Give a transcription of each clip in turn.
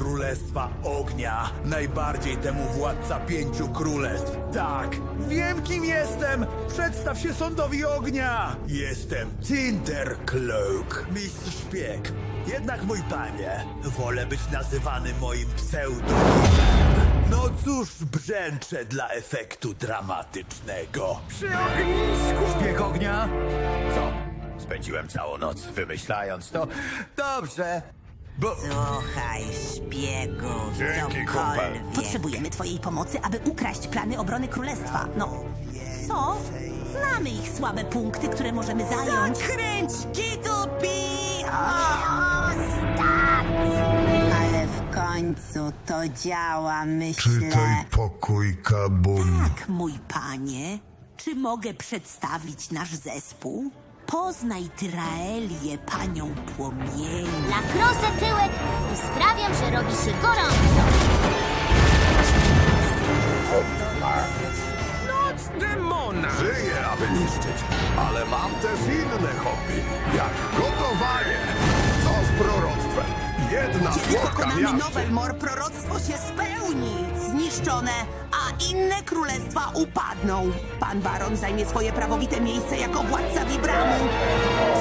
Królestwa Ognia, najbardziej temu władca pięciu królestw. Tak, wiem kim jestem! Przedstaw się sądowi ognia! Jestem Tintercloak, mistrz szpieg. Jednak mój panie, wolę być nazywany moim pseudonimem. No cóż, brzęczę dla efektu dramatycznego. Przy ognisku! Szpieg ognia? Co? Spędziłem całą noc wymyślając to. Dobrze, bo... Słuchaj, szpiegu, Dzięki, kumpel. cokolwiek. Potrzebujemy twojej pomocy, aby ukraść plany obrony królestwa. No, co? Znamy ich słabe punkty, które możemy zająć. Zakręć, Kidubi! Ale w końcu to działa, myślę. Czytaj pokój, kabum. Tak, mój panie. Czy mogę przedstawić nasz zespół? Poznaj Tyraelię, panią płomieni. Lakrosę tyłek i sprawiam, że robi się gorąco. Noc demona! Żyję, aby niszczyć, ale mam też inne hobby, jak gotowanie. Co z proroctwem? Jedna Kiedy słodka pokonamy miażdży. Nowelmor, proroctwo się spełni. Zniszczone, inne królestwa upadną. Pan Baron zajmie swoje prawowite miejsce jako władca Wibramu.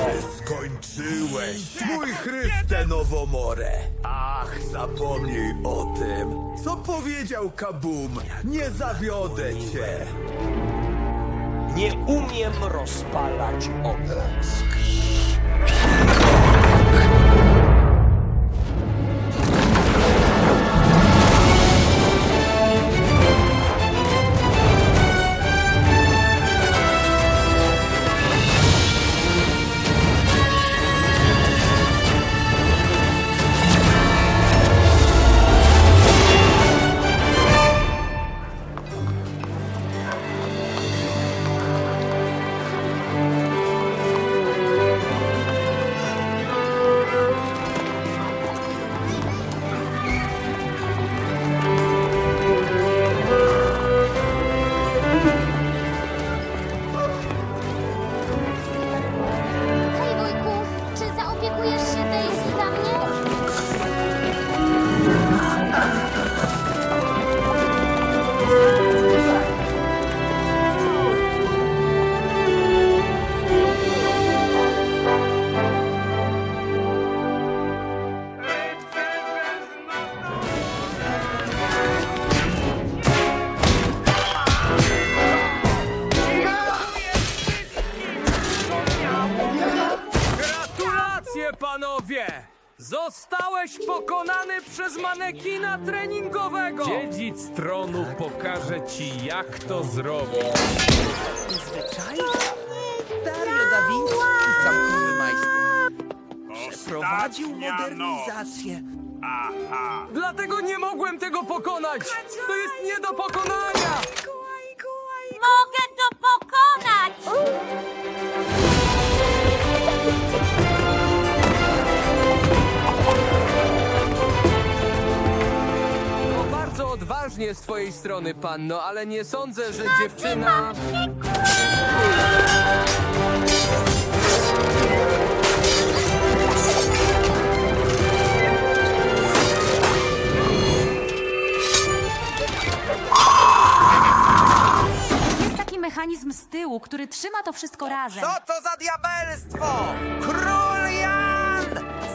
Czy skończyłeś? Mój Chryste Nowomore! Ach, zapomnij o tym. Co powiedział Kabum? Nie zawiodę cię. Nie umiem rozpalać ognisk. Zostałeś pokonany przez manekina treningowego! Dziedzic tronu pokaże ci, jak to zrobić. Dario da Vinci, zamkowy majster. Przeprowadził modernizację. Dlatego nie mogłem tego pokonać! To jest nie do pokonania! Mogę to pokonać! Odważnie z twojej strony, panno, ale nie sądzę, że dziewczyna... Jest taki mechanizm z tyłu, który trzyma to wszystko razem. Co to za diabelstwo? Król Jan!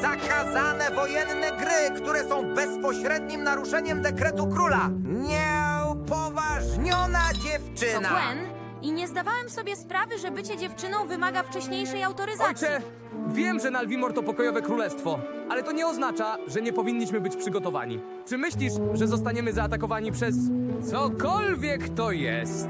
Zakazane wojenne gry, które są bezpośrednim naruszeniem dekretu króla. Nieupoważniona To dziewczyna. Gwen i nie zdawałem sobie sprawy, że bycie dziewczyną wymaga wcześniejszej autoryzacji. Ojcze, wiem, że Nalwimor to pokojowe królestwo, ale to nie oznacza, że nie powinniśmy być przygotowani. Czy myślisz, że zostaniemy zaatakowani przez cokolwiek to jest?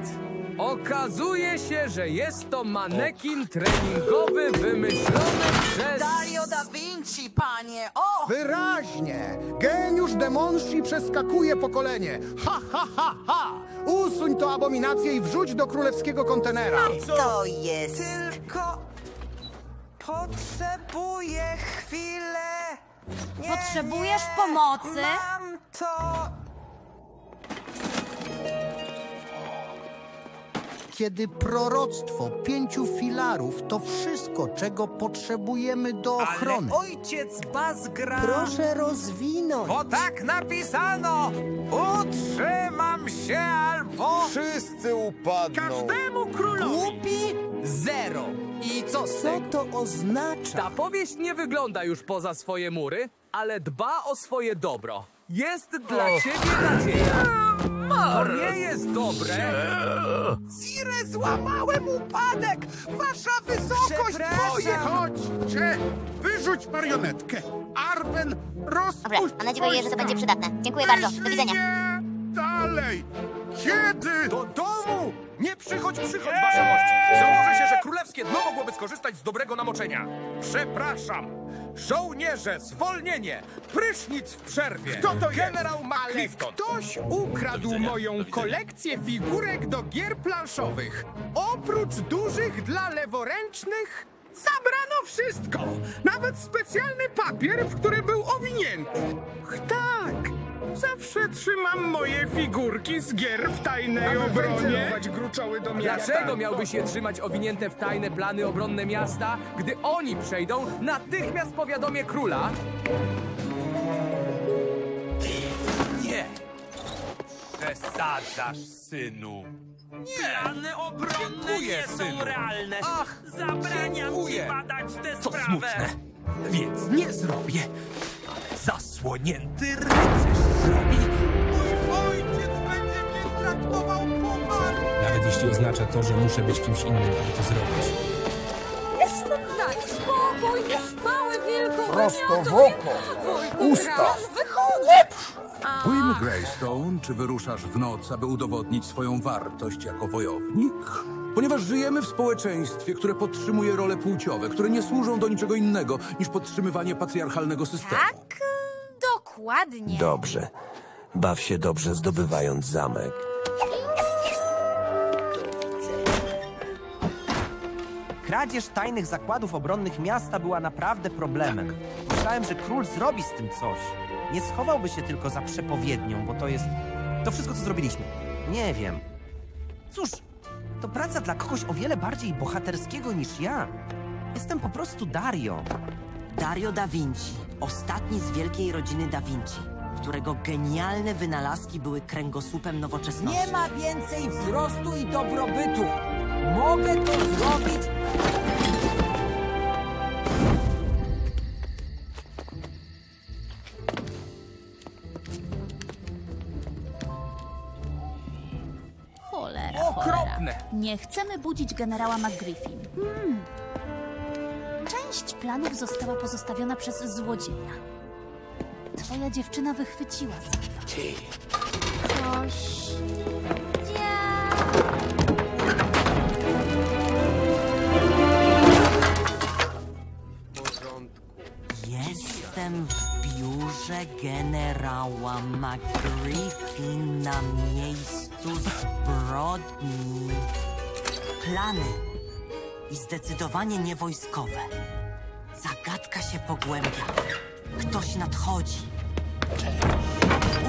Okazuje się, że jest to manekin treningowy wymyślony przez... Dario da Vinci, panie! O! Wyraźnie! Geniusz demonstri przeskakuje pokolenie! Ha, ha, ha, ha! Usuń to abominację i wrzuć do królewskiego kontenera! To jest... Tylko potrzebuję chwilę. Nie, Potrzebujesz nie, pomocy? Mam to. Kiedy proroctwo pięciu filarów to wszystko, czego potrzebujemy do ochrony. Ale ojciec Bazgra... Proszę rozwinąć. Bo tak napisano! Utrzymam się albo... Wszyscy upadną. Każdemu królowi! Głupi zero. I co z Co to oznacza? Ta powieść nie wygląda już poza swoje mury, ale dba o swoje dobro. Jest dla ciebie nadzieja. To nie jest dobre. Sire, złamałem upadek! Wasza wysokość! Moje! Chodźcie! Wyrzuć marionetkę! Arben, rozpuść Dobra, mam nadzieję, że to będzie przydatne. Dziękuję bardzo. Do widzenia. Dalej! Kiedy? Do domu! Nie przychodź, przychodź, wasza mość! Założę się, że królewskie dno mogłoby skorzystać z dobrego namoczenia. Przepraszam! Żołnierze, zwolnienie! Prysznic w przerwie! Kto to jest? Generał McClifton! Ktoś ukradł moją kolekcję figurek do gier planszowych. Oprócz dużych dla leworęcznych, zabrano wszystko. Nawet specjalny papier, w który był owinięty. Ch, Tak, zawsze trzymam moje figurki z gier w tajnej obronie. gruczoły do miasta. Dlaczego miałbyś je trzymać owinięte w tajne plany obronne miasta, gdy oni przejdą, natychmiast powiadomię króla? Nie! Przesadzasz, synu! Plany obronne Dziękuję, nie są synu. realne! Ach, Zabraniam dziękuję. ci badać tę To sprawę! smutne, więc nie zrobię. Zasłonięty rycerz zrobi. Mój ojciec będzie mnie traktował poważnie. Nawet jeśli oznacza to, że muszę być kimś innym, aby to zrobić. Tak, spokój, mały wilku, Prosto w oko. Usta. Queen Greystone, czy wyruszasz w noc, aby udowodnić swoją wartość jako wojownik? Ponieważ żyjemy w społeczeństwie, które podtrzymuje role płciowe, które nie służą do niczego innego niż podtrzymywanie patriarchalnego systemu. Tak, dokładnie. Dobrze. Baw się dobrze zdobywając zamek. Kradzież tajnych zakładów obronnych miasta była naprawdę problemem. Myślałem, że król zrobi z tym coś. Nie schowałby się tylko za przepowiednią, bo to jest... To wszystko, co zrobiliśmy. Nie wiem. Cóż, to praca dla kogoś o wiele bardziej bohaterskiego niż ja. Jestem po prostu Dario. Dario da Vinci, ostatni z wielkiej rodziny da Vinci, którego genialne wynalazki były kręgosłupem nowoczesności. Nie ma więcej wzrostu i dobrobytu. Mogę to zrobić. Cholera, Okropne. cholera. Nie chcemy budzić generała McGriffin. Hmm. Część planów została pozostawiona przez złodzieja. Twoja dziewczyna wychwyciła za to. Ktoś... Jestem w biurze generała McGriffin na miejscu zbrodni. Plany i zdecydowanie nie wojskowe. Zagadka się pogłębia. Ktoś nadchodzi.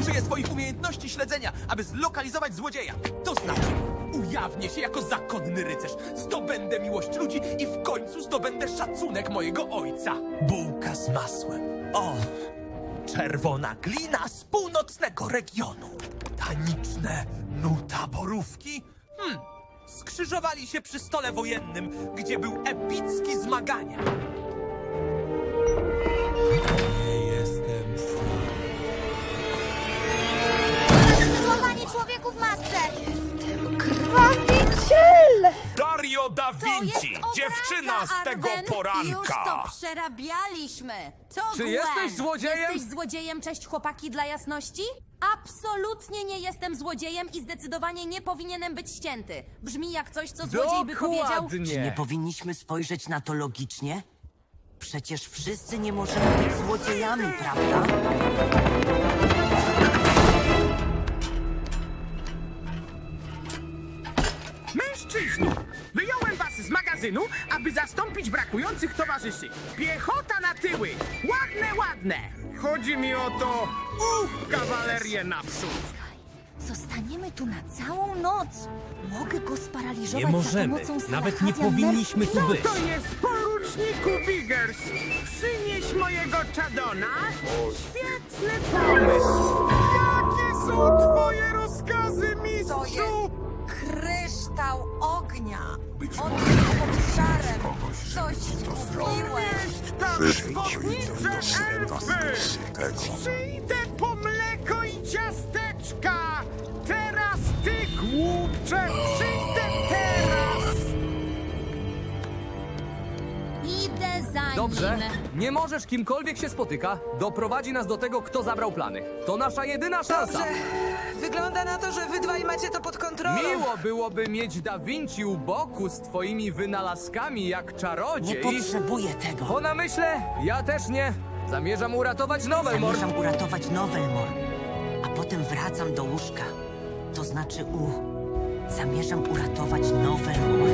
Użyję swoich umiejętności śledzenia, aby zlokalizować złodzieja. To znaczy, ujawnię się jako zakonny rycerz, zdobędę miłość ludzi i w końcu zdobędę szacunek mojego ojca. Bułka z masłem. O! Czerwona glina z północnego regionu. Taniczne nuta borówki. Hmm. Skrzyżowali się przy stole wojennym, gdzie był epicki zmagania. Człowieku w masce! Dario da Vinci, jest obraza, dziewczyna z tego Arwen. poranka. Już to przerabialiśmy. To Czy Gwen. jesteś złodziejem? Jesteś złodziejem, cześć chłopaki, dla jasności? Absolutnie nie jestem złodziejem i zdecydowanie nie powinienem być ścięty. Brzmi jak coś, co złodziej by powiedział. Czy nie powinniśmy spojrzeć na to logicznie? Przecież wszyscy nie możemy być złodziejami, prawda? Magazynu, aby zastąpić brakujących towarzyszy. Piechota na tyły! Ładne, ładne! Chodzi mi o to... Uch, kawalerię naprzód! Zostaniemy tu na całą noc. Mogę go sparaliżować Nie możemy. za pomocą Nawet nie powinniśmy tu Co być. to jest, poruczniku Biggers? Przynieś mojego czadona? Świetny pomysł! Jakie są twoje rozkazy, mistrzu? Kryształ ognia! On jest pod żarem! Coś zwodnicze elfy! Przyjdę po mleko i ciasteczka! Teraz ty, głupcze, przyjdę teraz! Idę za Dobrze, nim. nie możesz kimkolwiek się spotyka. Doprowadzi nas do tego, kto zabrał plany. To nasza jedyna szansa. Wygląda na to, że wy dwaj macie to pod kontrolą. Miło byłoby mieć Da Vinci u boku z twoimi wynalazkami jak Nie czarodziej. potrzebuję tego. Po namyśle, ja też nie. Zamierzam uratować Nowelmor. Zamierzam uratować Nowelmor, a potem wracam do łóżka. To znaczy u... Zamierzam uratować Nowelmor.